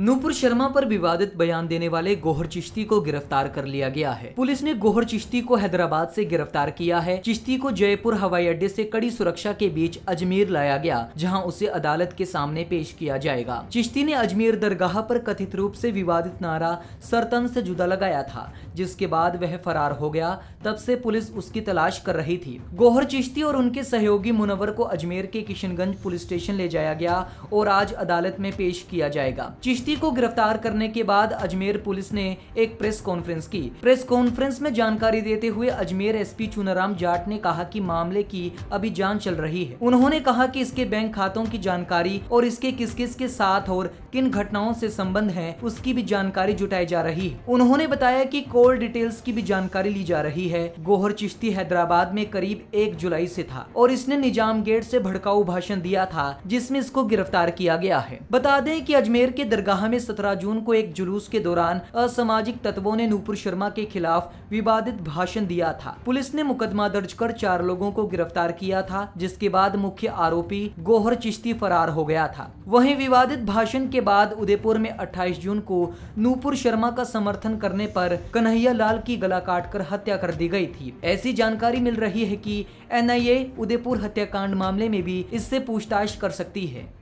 नूपुर शर्मा पर विवादित बयान देने वाले गोहर चिश्ती को गिरफ़्तार कर लिया गया है। पुलिस ने गोहर चिश्ती को हैदराबाद से गिरफ़्तार किया है। चिश्ती को जयपुर हवाई अड्डे से कड़ी सुरक्षा के बीच अजमेर लाया गया, जहाँ उसे अदालत के सामने पेश किया जाएगा। चिश्ती ने अजमेर दरगाह पर कथित रूप से विवादित नारा सरतन से जुदा लगाया था, जिसके बाद वह फरार हो गया। तब से पुलिस उसकी तलाश कर रही थी। गोहर चिश्ती और उनके सहयोगी मुनवर को अजमेर के किशनगंज पुलिस स्टेशन ले जाया गया और आज अदालत में पेश किया जाएगा। चिश्ती चिश्ती को गिरफ़्तार करने के बाद अजमेर पुलिस ने एक प्रेस कॉन्फ्रेंस की। प्रेस कॉन्फ्रेंस में जानकारी देते हुए अजमेर एसपी चुनाराम जाट ने कहा कि मामले की अभी जाँच चल रही है। उन्होंने कहा कि इसके बैंक खातों की जानकारी और इसके किस किस के साथ और किन घटनाओं से संबंध है, उसकी भी जानकारी जुटाई जा रही है। उन्होंने बताया की कॉल डिटेल्स की भी जानकारी ली जा रही है। गोहर चिश्ती हैदराबाद में करीब एक जुलाई से था और इसने निज़ाम गेट से भड़काऊ भाषण दिया था, जिसमें इसको गिरफ़्तार किया गया है। बता दें कि अजमेर के दरगाह दरगाह में 17 जून को एक जुलूस के दौरान असामाजिक तत्वों ने नूपुर शर्मा के खिलाफ विवादित भाषण दिया था। पुलिस ने मुकदमा दर्ज कर चार लोगों को गिरफ़्तार किया था, जिसके बाद मुख्य आरोपी गोहर चिश्ती फरार हो गया था। वहीं विवादित भाषण के बाद उदयपुर में 28 जून को नूपुर शर्मा का समर्थन करने पर कन्हैया लाल की गला काट कर हत्या कर दी गई थी। ऐसी जानकारी मिल रही है कि एनआईए उदयपुर हत्याकांड मामले में भी इससे पूछताछ कर सकती है।